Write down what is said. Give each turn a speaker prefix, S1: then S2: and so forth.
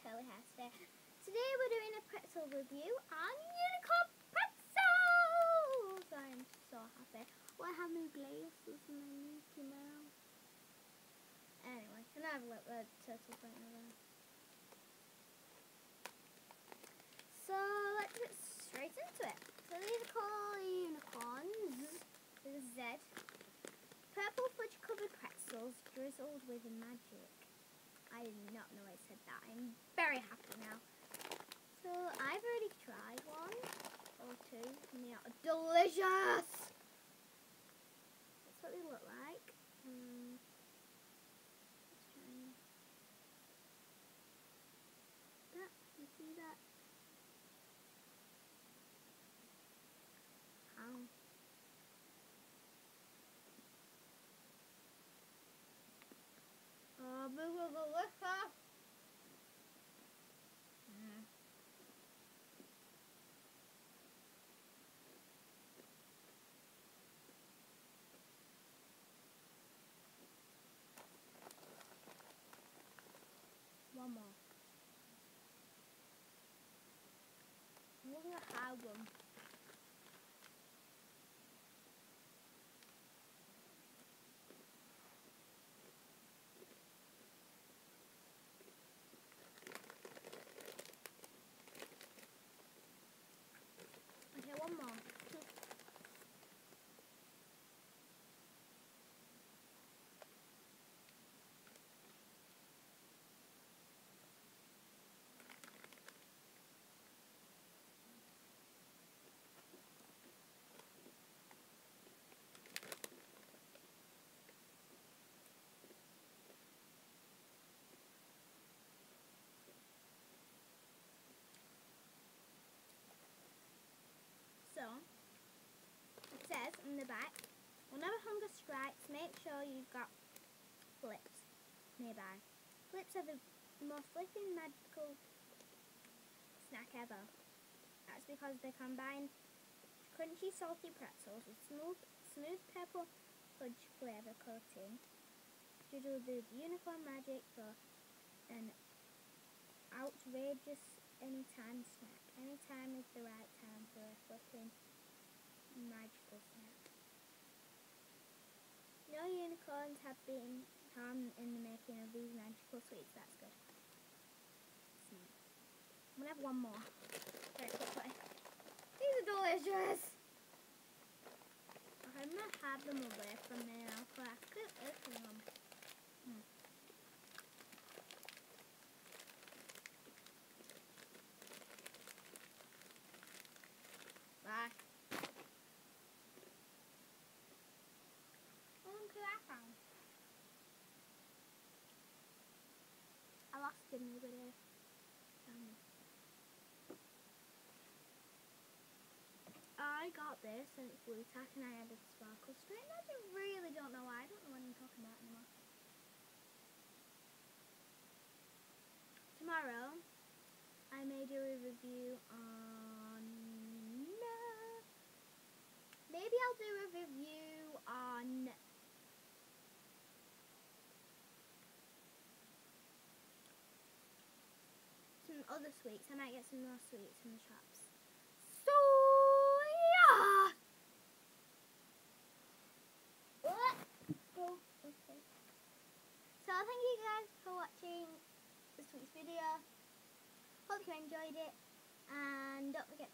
S1: curly hair today. Today we're doing a pretzel review on unicorn pretzels! I'm so happy. Oh, I have new glasses and my Mickey Mouse. Anyway, and I have a little uh, turtle thing over there. So let's get straight into it. So these are called unicorns with a Z. Purple fudge covered pretzels drizzled with magic. I did not know I said that. I'm very happy now. So I've already tried one or two and they are delicious. That's what they look like. Um, let's try that. You see that? Ow. Oh, this is delicious. Mm. One more. Look at how them. Okay, one more. So, it says in the back, whenever hunger strikes, make sure you've got Flipz nearby. Flipz are the most flipping magical snack ever. That's because they combine crunchy salty pretzels with smooth, smooth purple fudge flavour coating, drizzled with unicorn magic for an outrageous anytime snack. Anytime is the right time for a flipping magical snack. No unicorns have been harmed in the making of these magical sweets. That's good. I'm gonna have one more. Very quickly. These are delicious. I'm gonna have them away from me now, so I could open them. I lost him the other. Um, I got this and it's Blu-Tack and I added sparkle straight. I really don't know why. I don't know what I'm talking about anymore. Tomorrow, I may do a review on. Maybe I'll do a review on. Other sweets. I might get some more sweets from the shops. So, yeah! So, thank you guys for watching this week's video. Hope you enjoyed it. And don't forget